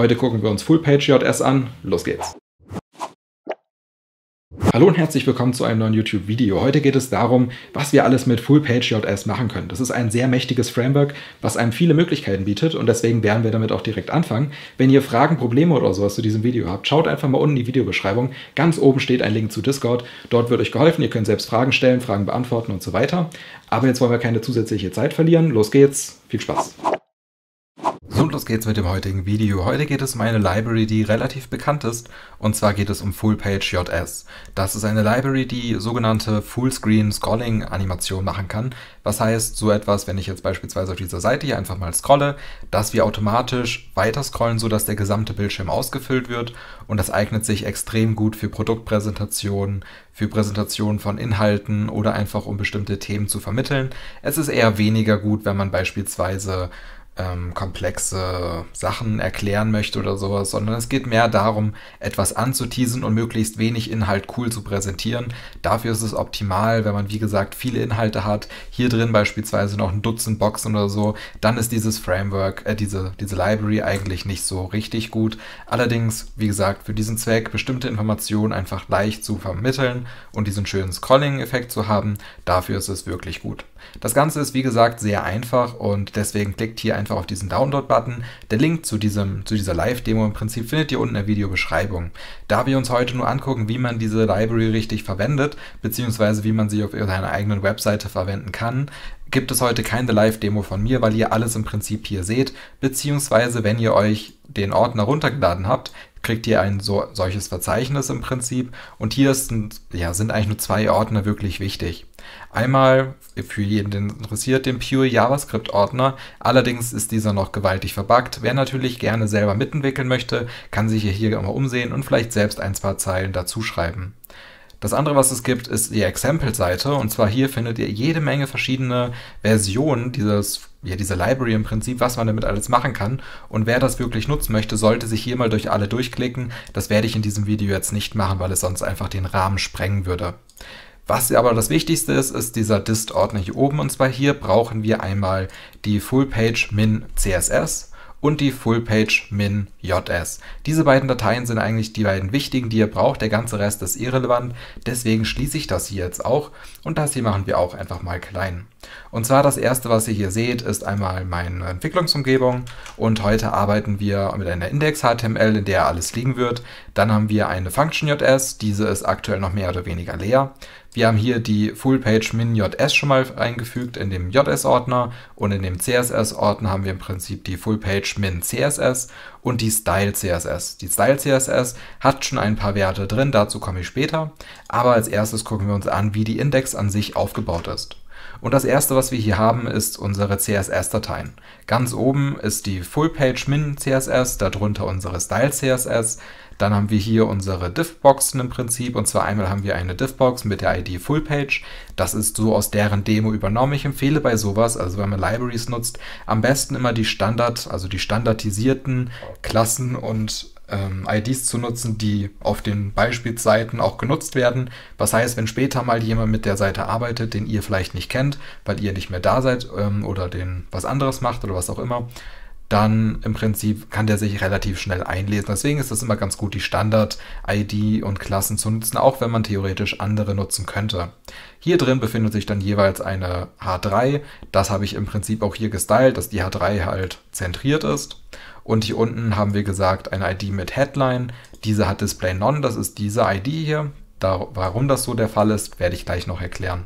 Heute gucken wir uns Full-Page.js an. Los geht's! Hallo und herzlich willkommen zu einem neuen YouTube-Video. Heute geht es darum, was wir alles mit Full-Page.js machen können. Das ist ein sehr mächtiges Framework, was einem viele Möglichkeiten bietet und deswegen werden wir damit auch direkt anfangen. Wenn ihr Fragen, Probleme oder sowas zu diesem Video habt, schaut einfach mal unten in die Videobeschreibung. Ganz oben steht ein Link zu Discord. Dort wird euch geholfen. Ihr könnt selbst Fragen stellen, Fragen beantworten und so weiter. Aber jetzt wollen wir keine zusätzliche Zeit verlieren. Los geht's. Viel Spaß. Und los geht's mit dem heutigen Video. Heute geht es um eine Library, die relativ bekannt ist, und zwar geht es um Full-Page.js. Das ist eine Library, die sogenannte Full-Screen-Scrolling-Animation machen kann. Was heißt so etwas, wenn ich jetzt beispielsweise auf dieser Seite hier einfach mal scrolle, dass wir automatisch weiter scrollen, sodass der gesamte Bildschirm ausgefüllt wird und das eignet sich extrem gut für Produktpräsentationen, für Präsentationen von Inhalten oder einfach um bestimmte Themen zu vermitteln. Es ist eher weniger gut, wenn man beispielsweise ähm, komplexe Sachen erklären möchte oder sowas, sondern es geht mehr darum, etwas anzuteasen und möglichst wenig Inhalt cool zu präsentieren. Dafür ist es optimal, wenn man wie gesagt viele Inhalte hat, hier drin beispielsweise noch ein Dutzend Boxen oder so, dann ist dieses Framework, äh, diese, diese Library eigentlich nicht so richtig gut. Allerdings, wie gesagt, für diesen Zweck bestimmte Informationen einfach leicht zu vermitteln und diesen schönen Scrolling-Effekt zu haben, dafür ist es wirklich gut. Das Ganze ist wie gesagt sehr einfach und deswegen klickt hier einfach auf diesen Download-Button. Der Link zu, diesem, zu dieser Live-Demo im Prinzip findet ihr unten in der Videobeschreibung. Da wir uns heute nur angucken, wie man diese Library richtig verwendet, beziehungsweise wie man sie auf seiner eigenen Webseite verwenden kann, gibt es heute keine Live-Demo von mir, weil ihr alles im Prinzip hier seht, beziehungsweise wenn ihr euch den Ordner runtergeladen habt, kriegt ihr ein so, solches Verzeichnis im Prinzip und hier sind, ja, sind eigentlich nur zwei Ordner wirklich wichtig. Einmal für jeden, den interessiert, den Pure JavaScript Ordner. Allerdings ist dieser noch gewaltig verbuggt. Wer natürlich gerne selber mitentwickeln möchte, kann sich hier mal umsehen und vielleicht selbst ein, zwei Zeilen dazu schreiben. Das andere, was es gibt, ist die Example-Seite. Und zwar hier findet ihr jede Menge verschiedene Versionen dieses, ja, dieser Library im Prinzip, was man damit alles machen kann. Und wer das wirklich nutzen möchte, sollte sich hier mal durch alle durchklicken. Das werde ich in diesem Video jetzt nicht machen, weil es sonst einfach den Rahmen sprengen würde. Was aber das Wichtigste ist, ist dieser Dist-Ordner hier oben. Und zwar hier brauchen wir einmal die Full-Page min CSS und die Full-Page-Min.js. Diese beiden Dateien sind eigentlich die beiden wichtigen, die ihr braucht. Der ganze Rest ist irrelevant. Deswegen schließe ich das hier jetzt auch. Und das hier machen wir auch einfach mal klein. Und zwar das erste, was ihr hier seht, ist einmal meine Entwicklungsumgebung. Und heute arbeiten wir mit einer Index-HTML, in der alles liegen wird. Dann haben wir eine Function.js. Diese ist aktuell noch mehr oder weniger leer. Wir haben hier die Full-Page min.js schon mal eingefügt in dem JS-Ordner und in dem CSS-Ordner haben wir im Prinzip die Full-Page min.css und die Style.css. Die Style.css hat schon ein paar Werte drin, dazu komme ich später, aber als erstes gucken wir uns an, wie die Index an sich aufgebaut ist. Und das erste, was wir hier haben, ist unsere CSS-Dateien. Ganz oben ist die Full-Page min.css, darunter unsere Style.css, dann haben wir hier unsere Diff-Boxen im Prinzip. Und zwar einmal haben wir eine Diff-Box mit der ID Fullpage. Das ist so aus deren Demo übernommen. Ich empfehle bei sowas, also wenn man Libraries nutzt, am besten immer die Standard, also die standardisierten Klassen und ähm, IDs zu nutzen, die auf den Beispielsseiten auch genutzt werden. Was heißt, wenn später mal jemand mit der Seite arbeitet, den ihr vielleicht nicht kennt, weil ihr nicht mehr da seid ähm, oder den was anderes macht oder was auch immer, dann im Prinzip kann der sich relativ schnell einlesen. Deswegen ist es immer ganz gut, die Standard-ID und Klassen zu nutzen, auch wenn man theoretisch andere nutzen könnte. Hier drin befindet sich dann jeweils eine H3. Das habe ich im Prinzip auch hier gestylt, dass die H3 halt zentriert ist. Und hier unten haben wir gesagt eine ID mit Headline. Diese hat Display None, das ist diese ID hier. Da, warum das so der Fall ist, werde ich gleich noch erklären.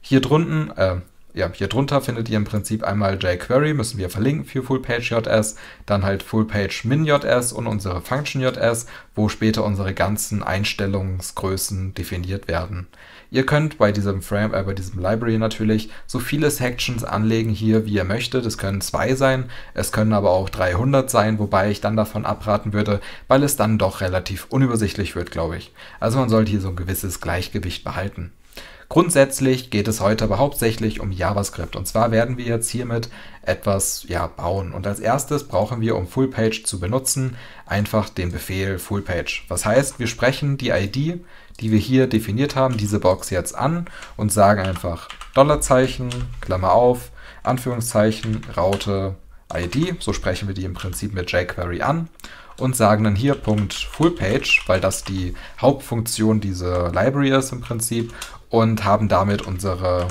Hier drunten, äh, ja, hier drunter findet ihr im Prinzip einmal jQuery, müssen wir verlinken für FullPageJS, dann halt FullPageMinJS und unsere FunctionJS, wo später unsere ganzen Einstellungsgrößen definiert werden. Ihr könnt bei diesem Frame, äh, bei diesem Library natürlich so viele Sections anlegen hier, wie ihr möchtet. Es können zwei sein, es können aber auch 300 sein, wobei ich dann davon abraten würde, weil es dann doch relativ unübersichtlich wird, glaube ich. Also man sollte hier so ein gewisses Gleichgewicht behalten. Grundsätzlich geht es heute aber hauptsächlich um JavaScript. Und zwar werden wir jetzt hiermit etwas ja, bauen. Und als erstes brauchen wir, um Fullpage zu benutzen, einfach den Befehl Fullpage. Was heißt, wir sprechen die ID, die wir hier definiert haben, diese Box jetzt an und sagen einfach Dollarzeichen, Klammer auf, Anführungszeichen, Raute, ID. So sprechen wir die im Prinzip mit jQuery an. und sagen dann hier Punkt Fullpage, weil das die Hauptfunktion dieser Library ist im Prinzip und haben damit unsere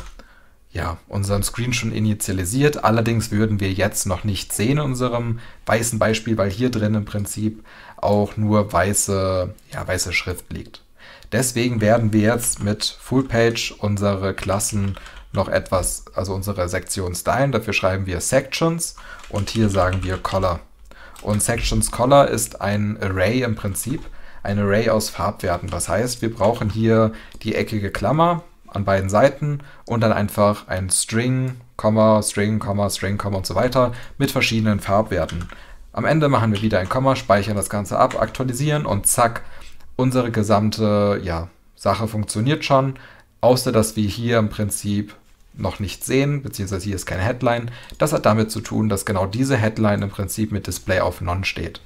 ja, unseren Screen schon initialisiert. Allerdings würden wir jetzt noch nicht sehen in unserem weißen Beispiel, weil hier drin im Prinzip auch nur weiße, ja, weiße Schrift liegt. Deswegen werden wir jetzt mit Fullpage unsere Klassen noch etwas, also unsere Sektion stylen. Dafür schreiben wir Sections und hier sagen wir Color. Und Sections Color ist ein Array im Prinzip, ein Array aus Farbwerten. Das heißt, wir brauchen hier die eckige Klammer an beiden Seiten und dann einfach ein String, Komma, String, Komma, String, Komma und so weiter mit verschiedenen Farbwerten. Am Ende machen wir wieder ein Komma, speichern das Ganze ab, aktualisieren und zack, unsere gesamte ja, Sache funktioniert schon, außer dass wir hier im Prinzip noch nicht sehen, beziehungsweise hier ist keine Headline. Das hat damit zu tun, dass genau diese Headline im Prinzip mit Display auf None steht.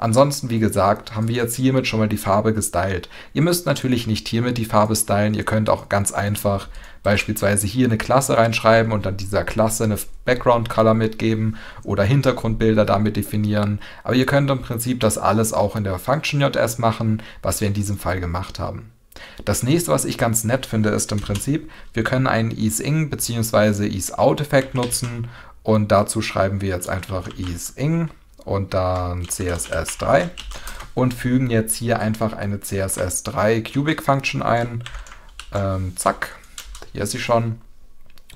Ansonsten, wie gesagt, haben wir jetzt hiermit schon mal die Farbe gestylt. Ihr müsst natürlich nicht hiermit die Farbe stylen, ihr könnt auch ganz einfach beispielsweise hier eine Klasse reinschreiben und dann dieser Klasse eine Background Color mitgeben oder Hintergrundbilder damit definieren. Aber ihr könnt im Prinzip das alles auch in der Function.js machen, was wir in diesem Fall gemacht haben. Das nächste, was ich ganz nett finde, ist im Prinzip, wir können einen isIng bzw. isOut-Effekt nutzen und dazu schreiben wir jetzt einfach isIng und dann CSS3 und fügen jetzt hier einfach eine CSS3 Cubic Function ein. Ähm, zack, hier ist sie schon.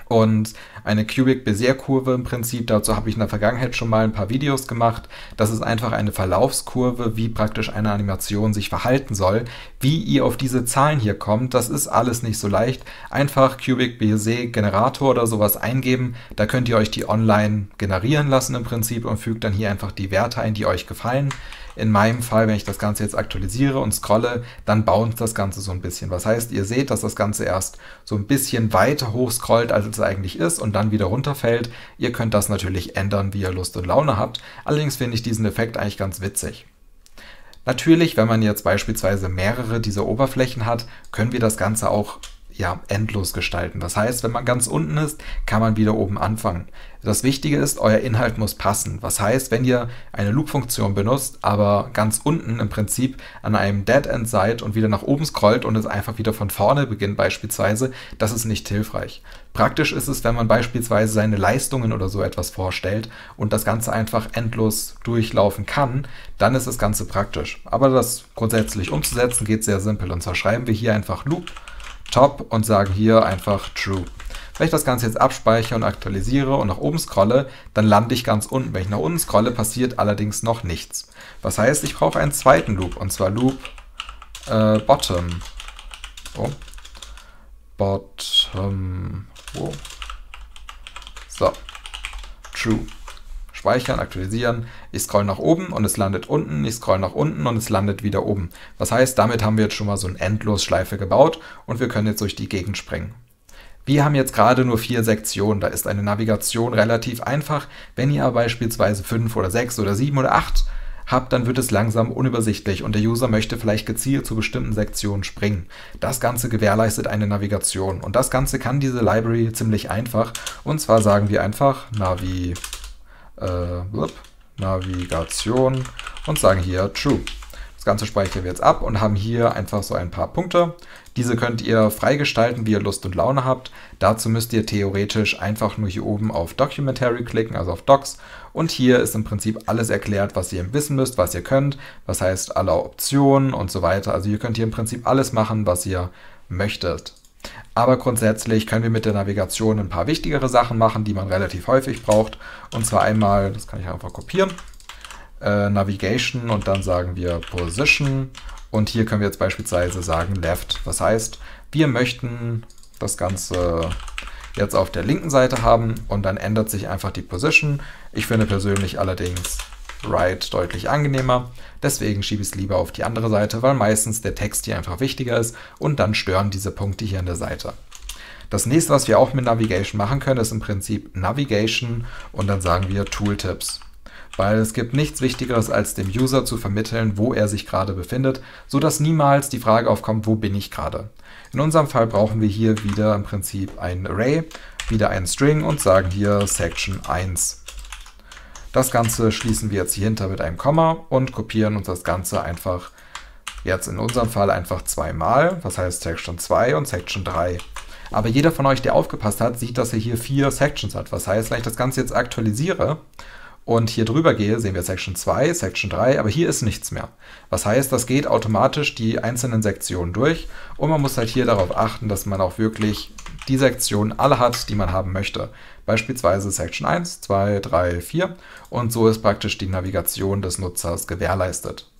Und eine Cubic Bezier Kurve im Prinzip. Dazu habe ich in der Vergangenheit schon mal ein paar Videos gemacht. Das ist einfach eine Verlaufskurve, wie praktisch eine Animation sich verhalten soll. Wie ihr auf diese Zahlen hier kommt, das ist alles nicht so leicht. Einfach Cubic Bezier Generator oder sowas eingeben. Da könnt ihr euch die online generieren lassen im Prinzip und fügt dann hier einfach die Werte ein, die euch gefallen. In meinem Fall, wenn ich das Ganze jetzt aktualisiere und scrolle, dann bounce das Ganze so ein bisschen. Was heißt, ihr seht, dass das Ganze erst so ein bisschen weiter hoch scrollt, als es eigentlich ist und dann wieder runterfällt. Ihr könnt das natürlich ändern, wie ihr Lust und Laune habt. Allerdings finde ich diesen Effekt eigentlich ganz witzig. Natürlich, wenn man jetzt beispielsweise mehrere dieser Oberflächen hat, können wir das Ganze auch ja, endlos gestalten. Das heißt, wenn man ganz unten ist, kann man wieder oben anfangen. Das Wichtige ist, euer Inhalt muss passen. Was heißt, wenn ihr eine Loop-Funktion benutzt, aber ganz unten im Prinzip an einem Dead-End seid und wieder nach oben scrollt und es einfach wieder von vorne beginnt beispielsweise, das ist nicht hilfreich. Praktisch ist es, wenn man beispielsweise seine Leistungen oder so etwas vorstellt und das Ganze einfach endlos durchlaufen kann, dann ist das Ganze praktisch. Aber das grundsätzlich umzusetzen geht sehr simpel. Und zwar schreiben wir hier einfach Loop top und sagen hier einfach true. Wenn ich das Ganze jetzt abspeichere und aktualisiere und nach oben scrolle, dann lande ich ganz unten. Wenn ich nach unten scrolle, passiert allerdings noch nichts. Was heißt, ich brauche einen zweiten Loop, und zwar Loop äh, bottom. Oh. Bottom. Oh. So. True speichern, aktualisieren. Ich scroll nach oben und es landet unten. Ich scroll nach unten und es landet wieder oben. Das heißt, damit haben wir jetzt schon mal so eine Endlosschleife gebaut und wir können jetzt durch die Gegend springen. Wir haben jetzt gerade nur vier Sektionen, da ist eine Navigation relativ einfach. Wenn ihr beispielsweise fünf oder sechs oder sieben oder acht habt, dann wird es langsam unübersichtlich und der User möchte vielleicht gezielt zu bestimmten Sektionen springen. Das Ganze gewährleistet eine Navigation und das Ganze kann diese Library ziemlich einfach und zwar sagen wir einfach Navi äh, Navigation und sagen hier True. Das Ganze speichern wir jetzt ab und haben hier einfach so ein paar Punkte. Diese könnt ihr freigestalten, wie ihr Lust und Laune habt. Dazu müsst ihr theoretisch einfach nur hier oben auf Documentary klicken, also auf Docs. Und hier ist im Prinzip alles erklärt, was ihr wissen müsst, was ihr könnt. Was heißt alle Optionen und so weiter. Also ihr könnt hier im Prinzip alles machen, was ihr möchtet. Aber grundsätzlich können wir mit der Navigation ein paar wichtigere Sachen machen, die man relativ häufig braucht. Und zwar einmal, das kann ich einfach kopieren, äh, Navigation und dann sagen wir Position. Und hier können wir jetzt beispielsweise sagen Left. Was heißt, wir möchten das Ganze jetzt auf der linken Seite haben und dann ändert sich einfach die Position. Ich finde persönlich allerdings Right deutlich angenehmer. Deswegen schiebe ich es lieber auf die andere Seite, weil meistens der Text hier einfach wichtiger ist und dann stören diese Punkte hier an der Seite. Das nächste, was wir auch mit Navigation machen können, ist im Prinzip Navigation und dann sagen wir Tooltips. Weil es gibt nichts Wichtigeres, als dem User zu vermitteln, wo er sich gerade befindet, sodass niemals die Frage aufkommt, wo bin ich gerade. In unserem Fall brauchen wir hier wieder im Prinzip ein Array, wieder einen String und sagen hier Section 1. Das Ganze schließen wir jetzt hier hinter mit einem Komma und kopieren uns das Ganze einfach jetzt in unserem Fall einfach zweimal, das heißt Section 2 und Section 3. Aber jeder von euch, der aufgepasst hat, sieht, dass er hier vier Sections hat. Was heißt, wenn ich das Ganze jetzt aktualisiere und hier drüber gehe, sehen wir Section 2, Section 3, aber hier ist nichts mehr. Was heißt, das geht automatisch die einzelnen Sektionen durch und man muss halt hier darauf achten, dass man auch wirklich die Sektionen alle hat, die man haben möchte. Beispielsweise Section 1, 2, 3, 4 und so ist praktisch die Navigation des Nutzers gewährleistet.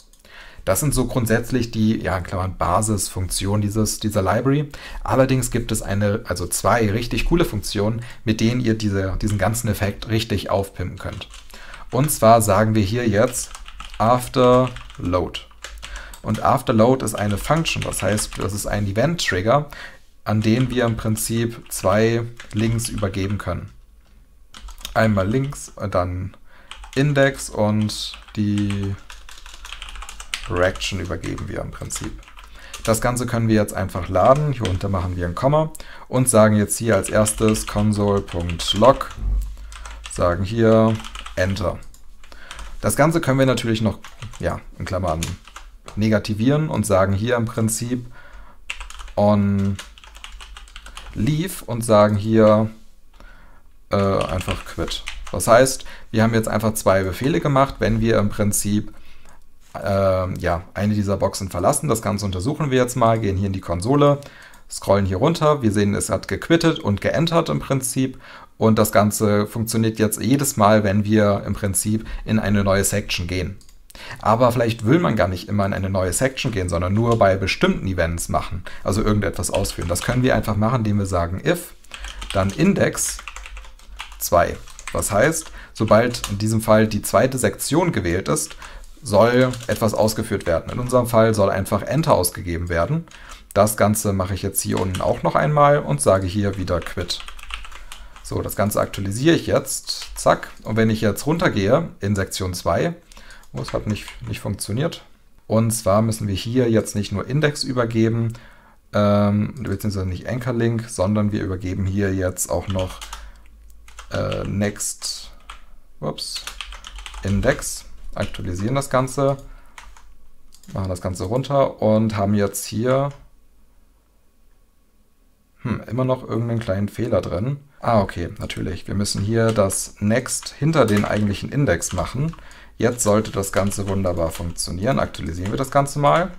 Das sind so grundsätzlich die, ja, Klammern Basisfunktionen dieses, dieser Library. Allerdings gibt es eine, also zwei richtig coole Funktionen, mit denen ihr diese, diesen ganzen Effekt richtig aufpimpen könnt. Und zwar sagen wir hier jetzt after load. Und after load ist eine Function, das heißt, das ist ein Event-Trigger, an den wir im Prinzip zwei Links übergeben können. Einmal Links, dann Index und die Reaction übergeben wir im Prinzip. Das Ganze können wir jetzt einfach laden. Hier unter machen wir ein Komma und sagen jetzt hier als erstes console.log, sagen hier Enter. Das Ganze können wir natürlich noch, ja, in Klammern negativieren und sagen hier im Prinzip on leave und sagen hier äh, einfach quit. Das heißt, wir haben jetzt einfach zwei Befehle gemacht, wenn wir im Prinzip äh, ja, eine dieser Boxen verlassen. Das Ganze untersuchen wir jetzt mal, gehen hier in die Konsole, scrollen hier runter. Wir sehen, es hat gequittet und geentert im Prinzip. Und das Ganze funktioniert jetzt jedes Mal, wenn wir im Prinzip in eine neue Section gehen. Aber vielleicht will man gar nicht immer in eine neue Section gehen, sondern nur bei bestimmten Events machen, also irgendetwas ausführen. Das können wir einfach machen, indem wir sagen if, dann index 2. Das heißt, sobald in diesem Fall die zweite Sektion gewählt ist, soll etwas ausgeführt werden. In unserem Fall soll einfach Enter ausgegeben werden. Das Ganze mache ich jetzt hier unten auch noch einmal und sage hier wieder Quit. So, das Ganze aktualisiere ich jetzt. Zack. Und wenn ich jetzt runtergehe in Sektion 2, oh, es hat nicht, nicht funktioniert. Und zwar müssen wir hier jetzt nicht nur Index übergeben, ähm, beziehungsweise nicht Anchor Link, sondern wir übergeben hier jetzt auch noch äh, Next ups, Index aktualisieren das Ganze, machen das Ganze runter und haben jetzt hier hm, immer noch irgendeinen kleinen Fehler drin. Ah, okay, natürlich. Wir müssen hier das Next hinter den eigentlichen Index machen. Jetzt sollte das Ganze wunderbar funktionieren. Aktualisieren wir das Ganze mal.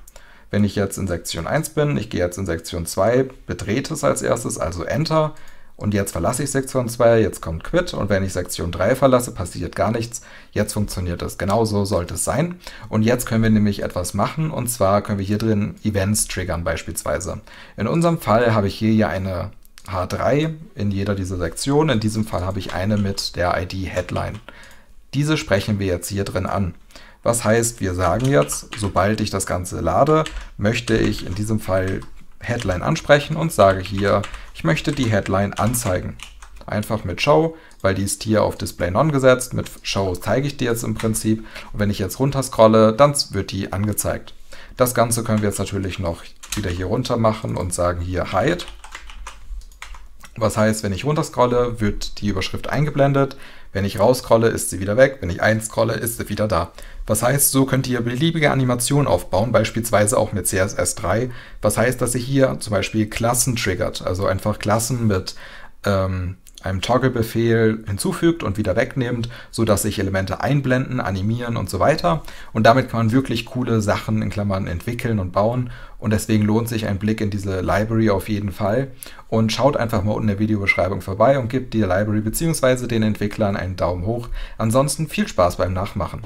Wenn ich jetzt in Sektion 1 bin, ich gehe jetzt in Sektion 2, betrete es als erstes, also Enter, und jetzt verlasse ich Sektion 2, jetzt kommt Quit und wenn ich Sektion 3 verlasse, passiert gar nichts. Jetzt funktioniert es. Genauso sollte es sein. Und jetzt können wir nämlich etwas machen und zwar können wir hier drin Events triggern beispielsweise. In unserem Fall habe ich hier ja eine H3 in jeder dieser Sektionen. In diesem Fall habe ich eine mit der ID Headline. Diese sprechen wir jetzt hier drin an. Was heißt, wir sagen jetzt, sobald ich das Ganze lade, möchte ich in diesem Fall Headline ansprechen und sage hier, ich möchte die Headline anzeigen. Einfach mit Show, weil die ist hier auf Display None gesetzt. Mit Show zeige ich die jetzt im Prinzip. Und wenn ich jetzt runter scrolle, dann wird die angezeigt. Das Ganze können wir jetzt natürlich noch wieder hier runter machen und sagen hier Hide. Was heißt, wenn ich runter scrolle, wird die Überschrift eingeblendet. Wenn ich rausscrolle, ist sie wieder weg. Wenn ich einscrolle, ist sie wieder da. Was heißt, so könnt ihr beliebige Animationen aufbauen, beispielsweise auch mit CSS3. Was heißt, dass ihr hier zum Beispiel Klassen triggert, also einfach Klassen mit ähm, einem Toggle-Befehl hinzufügt und wieder wegnehmt, sodass sich Elemente einblenden, animieren und so weiter. Und damit kann man wirklich coole Sachen in Klammern entwickeln und bauen. Und deswegen lohnt sich ein Blick in diese Library auf jeden Fall. Und schaut einfach mal unten in der Videobeschreibung vorbei und gebt die Library bzw. den Entwicklern einen Daumen hoch. Ansonsten viel Spaß beim Nachmachen.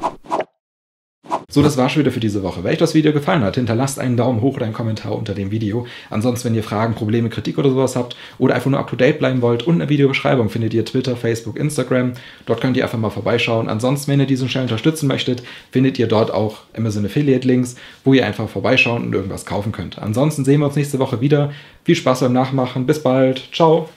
So, das war schon wieder für diese Woche. Wenn euch das Video gefallen hat, hinterlasst einen Daumen hoch oder einen Kommentar unter dem Video. Ansonsten, wenn ihr Fragen, Probleme, Kritik oder sowas habt oder einfach nur up-to-date bleiben wollt, unten in der Videobeschreibung findet ihr Twitter, Facebook, Instagram. Dort könnt ihr einfach mal vorbeischauen. Ansonsten, wenn ihr diesen Channel unterstützen möchtet, findet ihr dort auch Amazon Affiliate Links, wo ihr einfach vorbeischauen und irgendwas kaufen könnt. Ansonsten sehen wir uns nächste Woche wieder. Viel Spaß beim Nachmachen. Bis bald. Ciao.